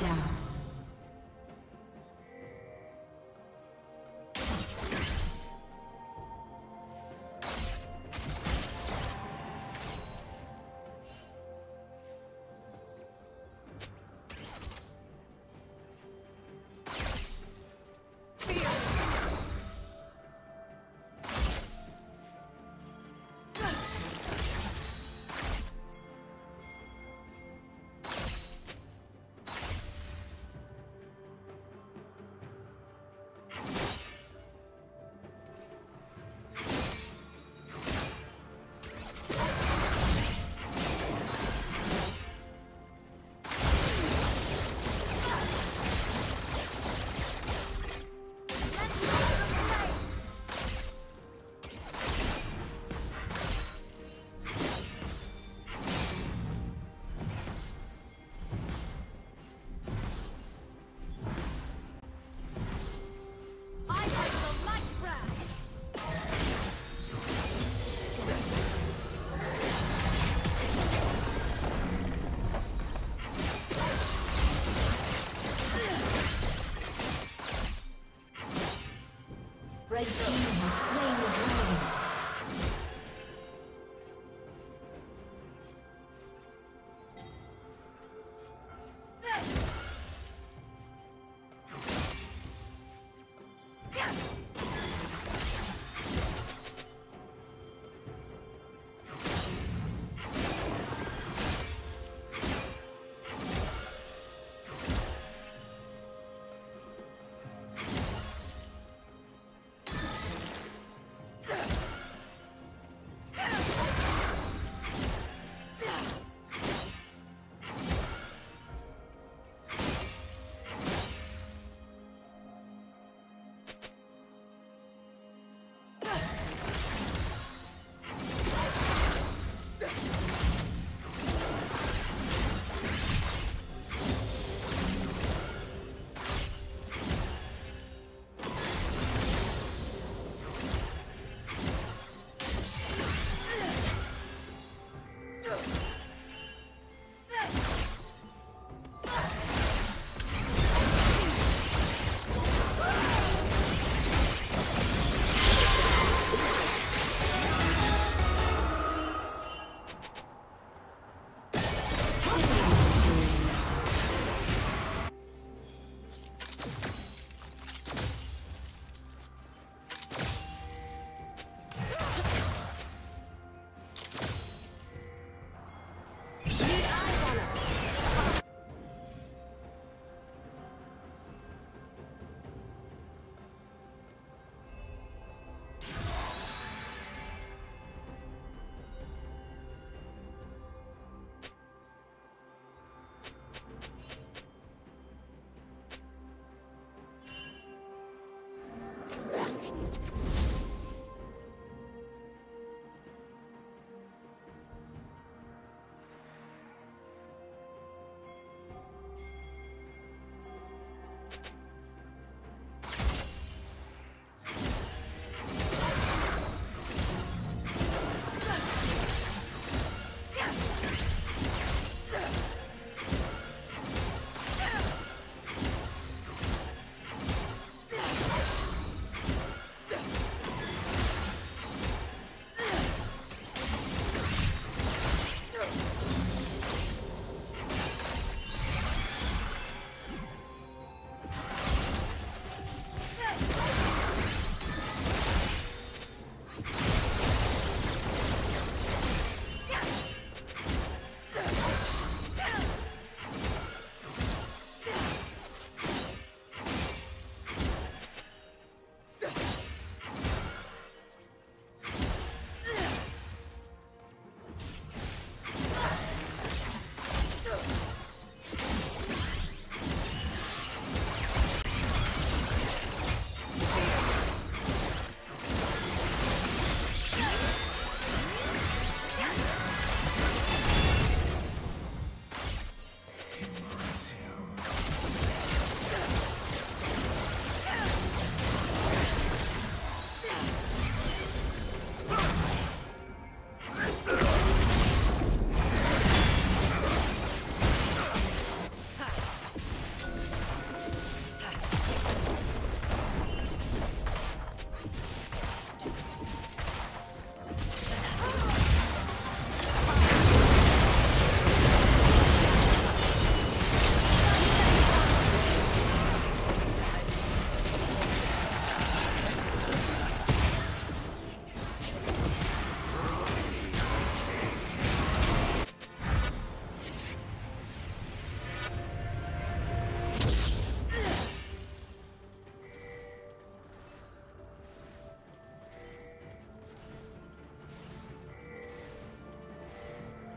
down.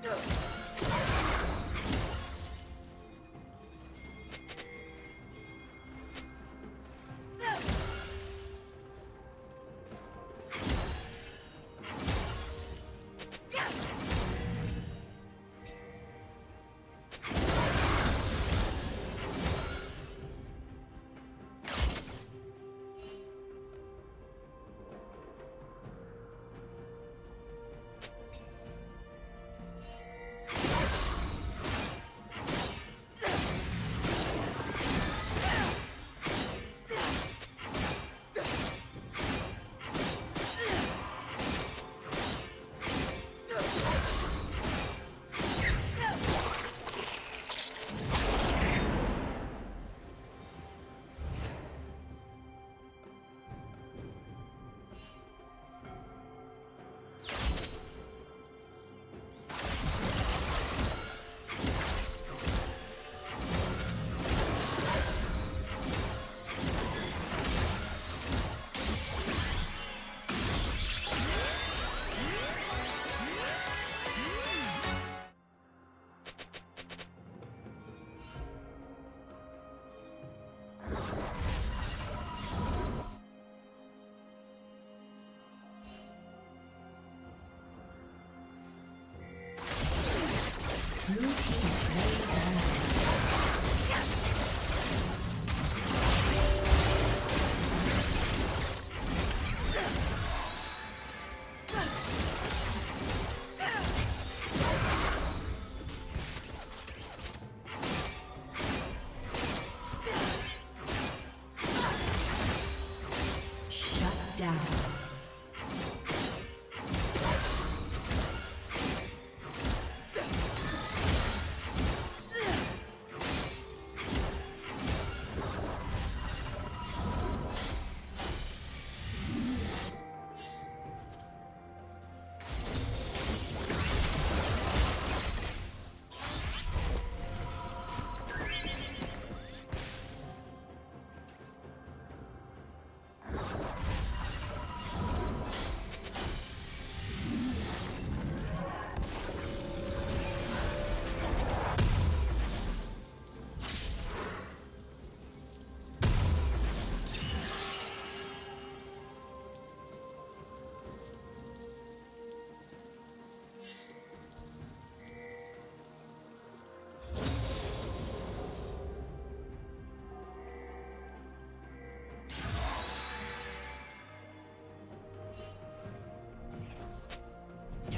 No.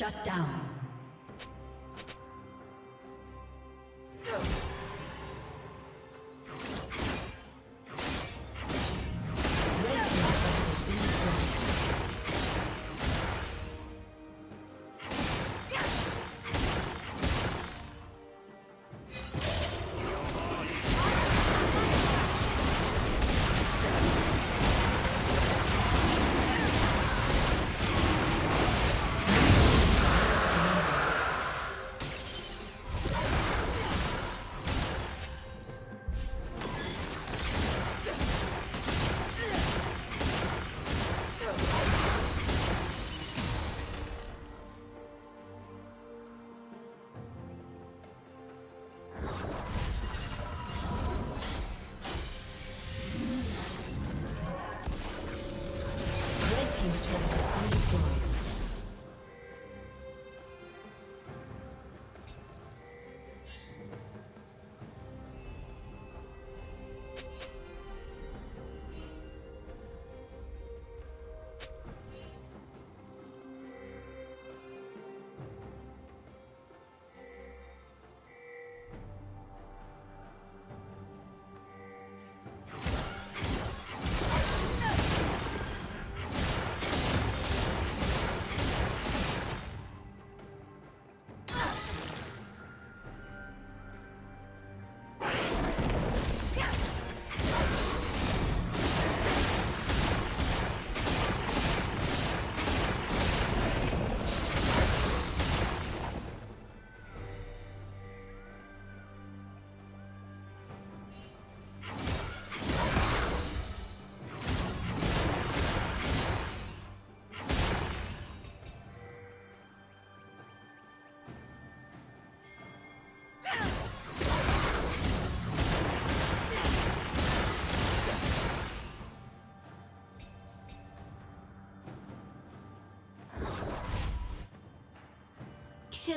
Shut down.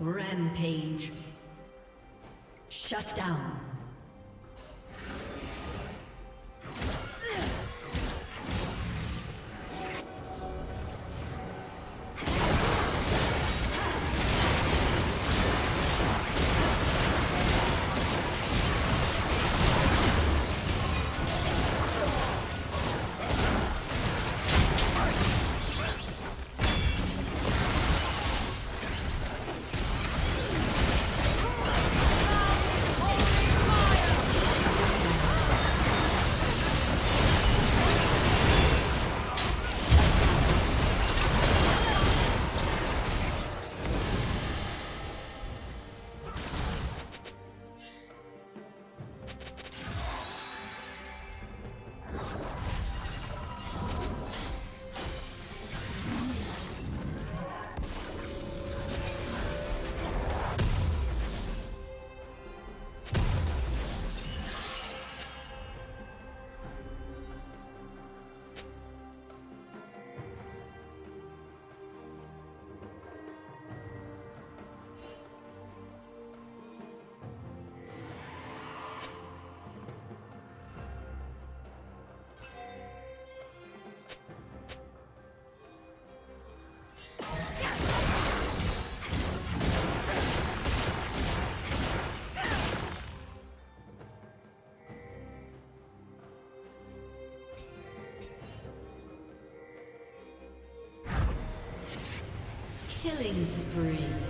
Rampage. Shut down. Killing spree.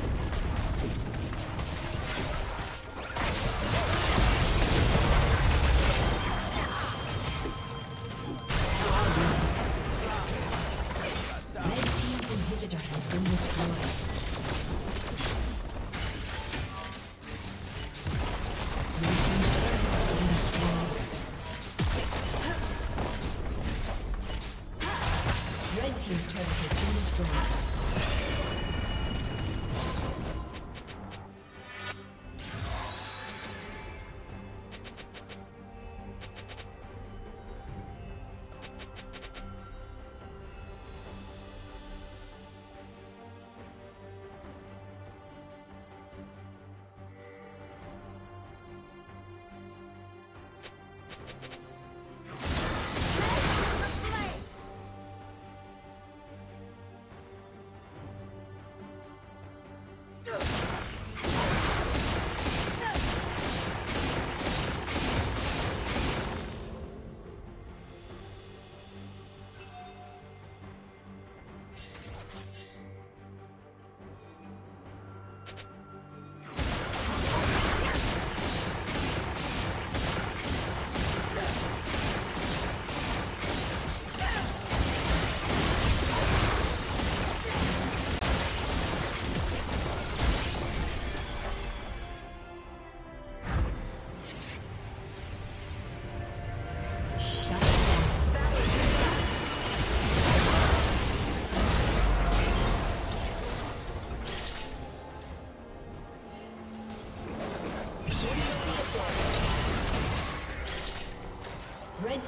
Ugh.